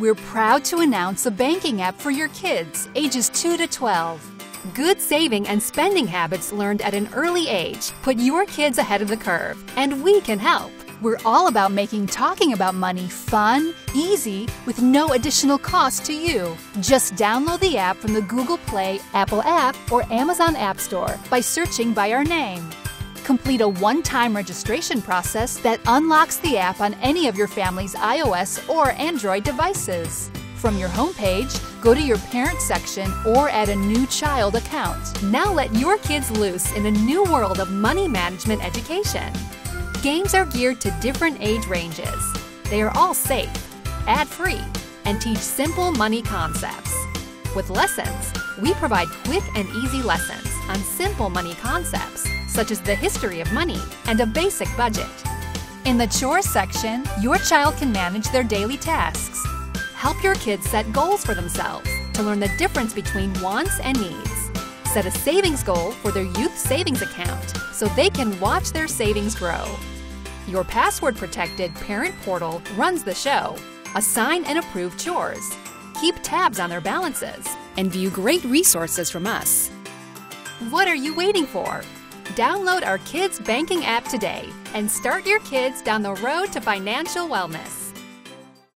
We're proud to announce a banking app for your kids ages 2 to 12. Good saving and spending habits learned at an early age put your kids ahead of the curve, and we can help. We're all about making talking about money fun, easy, with no additional cost to you. Just download the app from the Google Play, Apple App, or Amazon App Store by searching by our name. Complete a one time registration process that unlocks the app on any of your family's iOS or Android devices. From your homepage, go to your parent section or add a new child account. Now let your kids loose in a new world of money management education. Games are geared to different age ranges. They are all safe, ad free, and teach simple money concepts. With lessons, we provide quick and easy lessons on simple money concepts, such as the history of money and a basic budget. In the chores section, your child can manage their daily tasks. Help your kids set goals for themselves to learn the difference between wants and needs. Set a savings goal for their youth savings account so they can watch their savings grow. Your password protected parent portal runs the show. Assign and approve chores. Keep tabs on their balances and view great resources from us. What are you waiting for? Download our kids' banking app today and start your kids down the road to financial wellness.